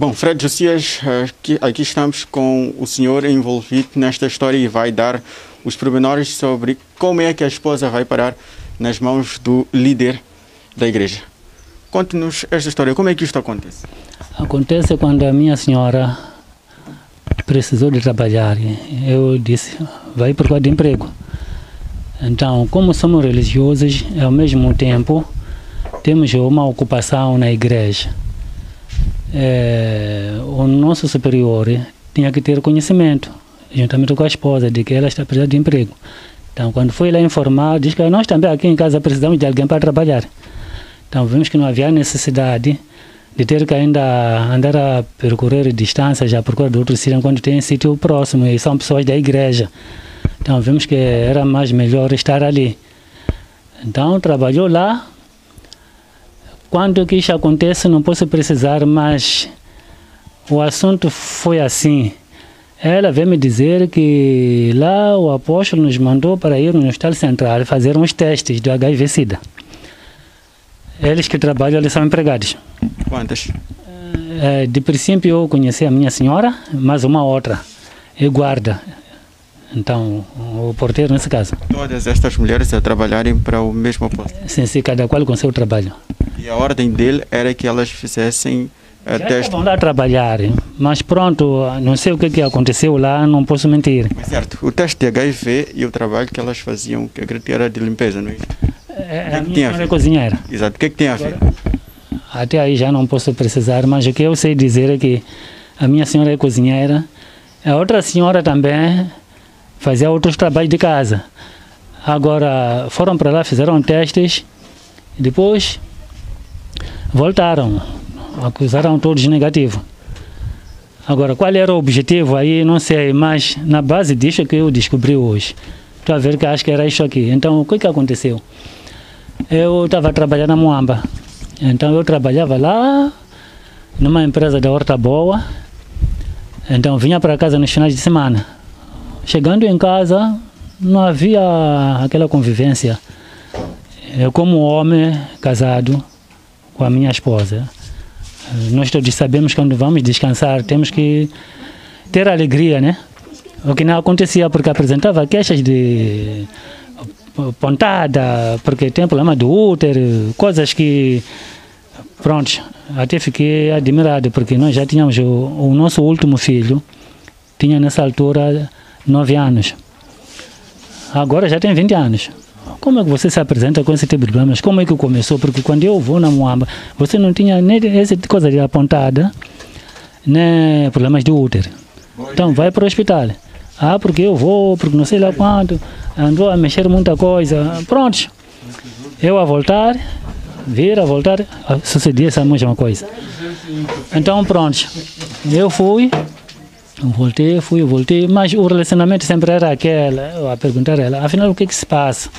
Bom, Fred Josias, aqui, aqui, estamos com o senhor envolvido nesta história e vai dar os pormenores sobre como é que a esposa vai parar nas mãos do líder da igreja. Conte-nos esta história, como é que isto acontece? Acontece quando a minha senhora precisou de trabalhar. Eu disse, vai procurar de emprego. Então, como somos religiosos, ao mesmo tempo temos uma ocupação na igreja. É, o nosso superior tinha que ter conhecimento, juntamente com a esposa, de que ela está precisando de emprego. Então, quando foi lá informar, diz que nós também aqui em casa precisamos de alguém para trabalhar. Então, vimos que não havia necessidade de ter que ainda andar a percorrer distâncias à procura de outro sítio quando tem sítio próximo e são pessoas da igreja. Então vimos que era mais melhor estar ali. Então trabalhou lá. Quando que isso acontece não posso precisar, mas o assunto foi assim. Ela veio me dizer que lá o apóstolo nos mandou para ir no Hospital Central fazer uns testes do HIV-Sida. Eles que trabalham ali são empregados. Quantas? É, de princípio eu conheci a minha senhora, mas uma outra. E guarda. Então, o porteiro nesse caso. Todas estas mulheres a trabalharem para o mesmo posto? Sim, sim, cada qual com seu trabalho. E a ordem dele era que elas fizessem uh, Já teste? estavam lá a trabalhar, mas pronto, não sei o que, que aconteceu lá, não posso mentir. Certo, o teste de HIV e o trabalho que elas faziam, que que era de limpeza, não é? É, a que minha tem a senhora ver? é cozinheira. Exato, o que é que tem a ver? Até aí já não posso precisar, mas o que eu sei dizer é que a minha senhora é cozinheira, a outra senhora também fazia outros trabalhos de casa. Agora foram para lá, fizeram testes, depois voltaram, acusaram todos negativo. Agora, qual era o objetivo aí, não sei, mas na base disso que eu descobri hoje. Estou a ver que acho que era isso aqui. Então, o que, que aconteceu? Eu estava trabalhando na Moamba. Então, eu trabalhava lá numa empresa da Horta Boa. Então, vinha para casa nos finais de semana. Chegando em casa, não havia aquela convivência. Eu, como homem casado com a minha esposa, nós todos sabemos quando vamos descansar temos que ter alegria, né? O que não acontecia porque apresentava queixas de pontada, porque tem problema do útero, coisas que, pronto, até fiquei admirado porque nós já tínhamos o, o nosso último filho, tinha nessa altura nove anos. Agora já tem 20 anos. Como é que você se apresenta com esse tipo de problemas? Como é que começou? Porque quando eu vou na Moamba, você não tinha nem essa coisa de apontada, nem problemas de útero. Então vai para o hospital. Ah, porque eu vou, porque não sei lá quanto, andou a mexer muita coisa. Pronto. Eu a voltar, vir a voltar, sucedia essa mesma coisa. Então pronto. Eu fui, voltei, fui, voltei, mas o relacionamento sempre era aquele, eu a perguntar a ela, afinal o que que se passa?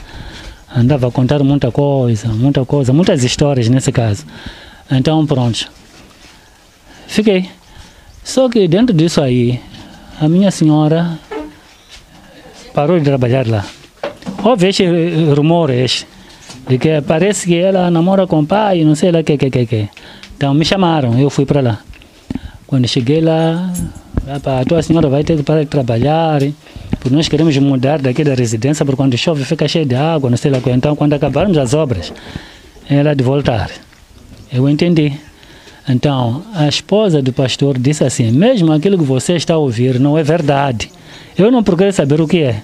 Andava a contar muita coisa, muita coisa, muitas histórias nesse caso. Então pronto. Fiquei. Só que dentro disso aí, a minha senhora parou de trabalhar lá. Houve este, de que parece que ela namora com o pai, não sei lá o que, que, que, que. Então me chamaram, eu fui para lá. Quando cheguei lá, a tua senhora vai ter que parar de trabalhar, porque nós queremos mudar daqui da residência, porque quando chove fica cheio de água, não sei lá. Então, quando acabarmos as obras, ela de voltar. Eu entendi. Então, a esposa do pastor disse assim: mesmo aquilo que você está a ouvir não é verdade. Eu não procurei saber o que é,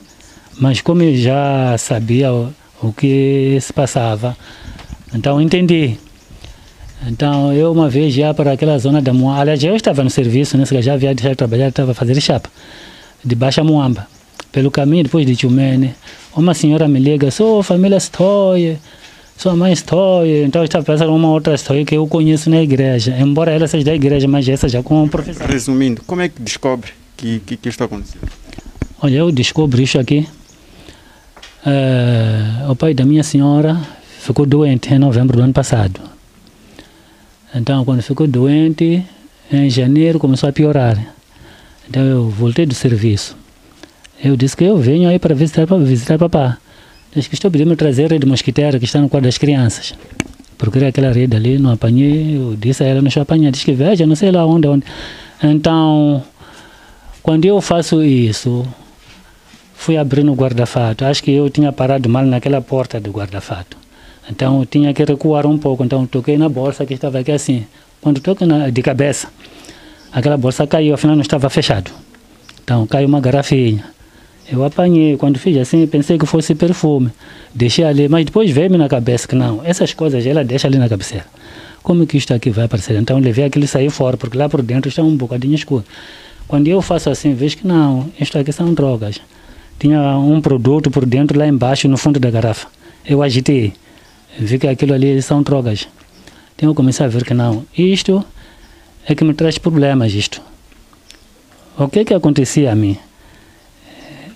mas como eu já sabia o, o que se passava, então entendi. Então, eu uma vez já para aquela zona da Moamba, aliás, eu estava no serviço, nesse já havia deixado de trabalhar, estava a fazer chapa, de Baixa Moamba. Pelo caminho, depois de Tchumene, uma senhora me liga, sou família Stoy, sua mãe Stoy, então eu estava pensando uma outra história que eu conheço na igreja, embora ela seja da igreja, mas essa já como professor. Resumindo, como é que descobre que, que, que isto aconteceu? Olha, eu descobri isso aqui. É, o pai da minha senhora ficou doente em novembro do ano passado. Então, quando ficou doente, em janeiro começou a piorar. Então, eu voltei do serviço. Eu disse que eu venho aí para visitar, para visitar papá. Diz que estou pedindo trazer rede mosquiteira que está no quarto das crianças. procurei aquela rede ali, não apanhei, eu disse a ela, não estou apanhando, disse que veja, não sei lá onde, onde. Então, quando eu faço isso, fui abrir no guarda-fato, acho que eu tinha parado mal naquela porta do guarda-fato. Então, eu tinha que recuar um pouco, então toquei na bolsa que estava aqui assim. Quando toco na, de cabeça, aquela bolsa caiu, afinal não estava fechado. Então, caiu uma garrafinha. Eu apanhei, quando fiz assim, pensei que fosse perfume. Deixei ali, mas depois veio-me na cabeça que não, essas coisas ela deixa ali na cabeceira. Como que isto aqui vai aparecer? Então levei aquilo e saí fora, porque lá por dentro está um bocadinho escuro. Quando eu faço assim, vejo que não, isto aqui são drogas. Tinha um produto por dentro lá embaixo, no fundo da garrafa. Eu agitei, vi que aquilo ali são drogas. Eu comecei a ver que não, isto é que me traz problemas, isto. O que que acontecia a mim?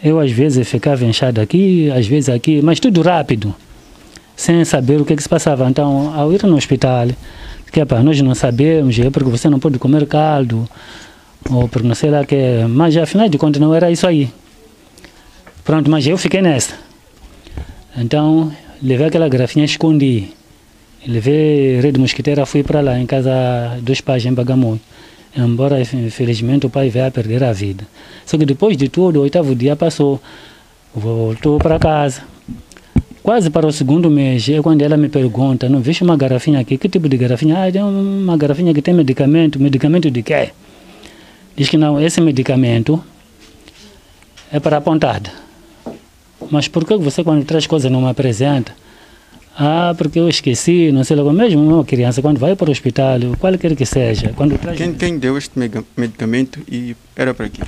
Eu às vezes ficava inchado aqui, às vezes aqui, mas tudo rápido, sem saber o que, que se passava. Então, ao ir no hospital, que é para nós não sabemos, é porque você não pode comer caldo, ou porque não sei lá que é. Mas afinal de contas não era isso aí. Pronto, mas eu fiquei nessa. Então, levei aquela grafinha, escondi. Levei rede mosquiteira, fui para lá, em casa dos pais, em Bagamoyo embora infelizmente o pai veio a perder a vida. Só que depois de tudo, o oitavo dia passou, voltou para casa. Quase para o segundo mês, é quando ela me pergunta, não viste uma garrafinha aqui? Que tipo de garrafinha? Ah, é uma garrafinha que tem medicamento. Medicamento de quê? Diz que não, esse medicamento é para a pontada. Mas por que você quando traz coisas não me apresenta? Ah, porque eu esqueci, não sei lá, mesmo uma criança, quando vai para o hospital, qualquer que seja, quando traz... Quem, quem deu este medicamento e era para quê?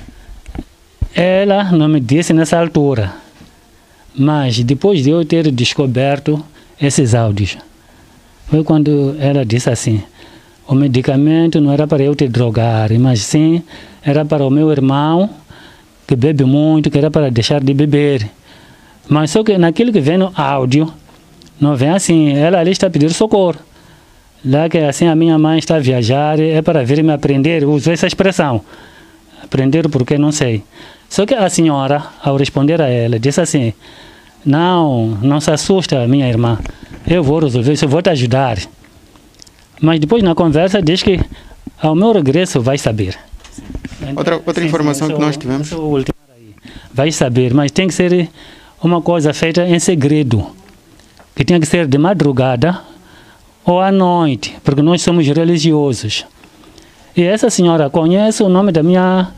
Ela não me disse nessa altura, mas depois de eu ter descoberto esses áudios, foi quando ela disse assim, o medicamento não era para eu te drogar, mas sim era para o meu irmão, que bebe muito, que era para deixar de beber. Mas só que naquilo que vem no áudio, não vem assim, ela ali está pedir socorro. Lá que assim a minha mãe está a viajar, é para vir me aprender, usou essa expressão. Aprender porque não sei. Só que a senhora, ao responder a ela, disse assim, não, não se assusta, minha irmã. Eu vou resolver isso, eu vou te ajudar. Mas depois na conversa diz que ao meu regresso vai saber. Outra, outra sim, informação sim, que nós tivemos. Vai saber, mas tem que ser uma coisa feita em segredo que tinha que ser de madrugada ou à noite, porque nós somos religiosos. E essa senhora conhece o nome da minha,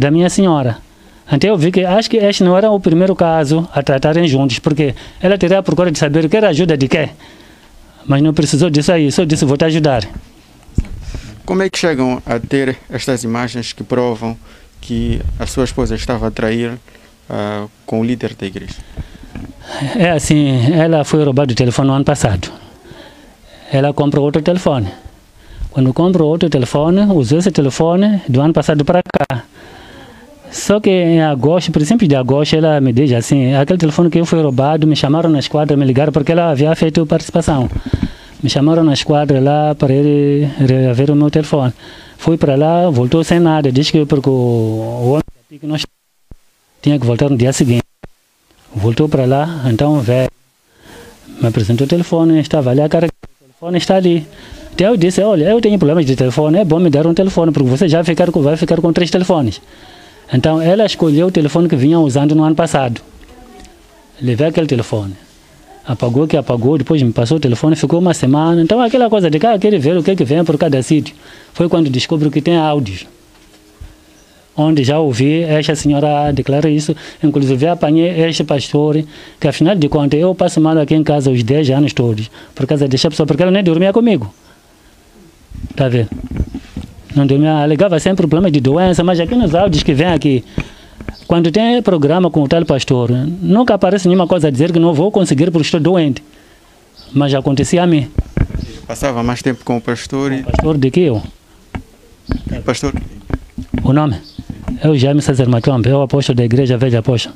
da minha senhora. Então eu vi que acho que este não era o primeiro caso a tratarem juntos, porque ela teria a procura de saber que era ajuda de quê. Mas não precisou disso aí, só disse vou te ajudar. Como é que chegam a ter estas imagens que provam que a sua esposa estava a trair uh, com o líder da igreja? É assim, ela foi roubada o telefone no ano passado. Ela comprou outro telefone. Quando comprou outro telefone, usou esse telefone do ano passado para cá. Só que em agosto, princípio de agosto, ela me diz assim, aquele telefone que eu fui roubado, me chamaram na esquadra, me ligaram porque ela havia feito participação. Me chamaram na esquadra lá para ele reaver o meu telefone. Fui para lá, voltou sem nada, disse que porque o homem que nós tinha que voltar no dia seguinte. Voltou para lá, então veio, me apresentou o telefone, estava ali, a cara, o telefone está ali. Então eu disse, olha, eu tenho problemas de telefone, é bom me dar um telefone, porque você já ficar vai ficar com três telefones. Então ela escolheu o telefone que vinha usando no ano passado. Levei aquele telefone. Apagou que apagou, depois me passou o telefone, ficou uma semana. Então aquela coisa de cá, querer ver o que, é que vem por cada sítio. Foi quando descobriu que tem áudios onde já ouvi esta senhora declarar isso, inclusive apanhei este pastor, que afinal de contas eu passo mal aqui em casa os 10 anos todos, por causa desta pessoa, porque ela nem dormia comigo. Está vendo? Não dormia, alegava sempre problema de doença, mas aqui nos áudios que vem aqui, quando tem programa com o tal pastor, nunca aparece nenhuma coisa a dizer que não vou conseguir porque estou doente. Mas já acontecia a mim. Passava mais tempo com o pastor e... O pastor de que eu? Pastor? O nome? É o Jaime César Matombe, é o apóstolo da Igreja Velha Apóstolo.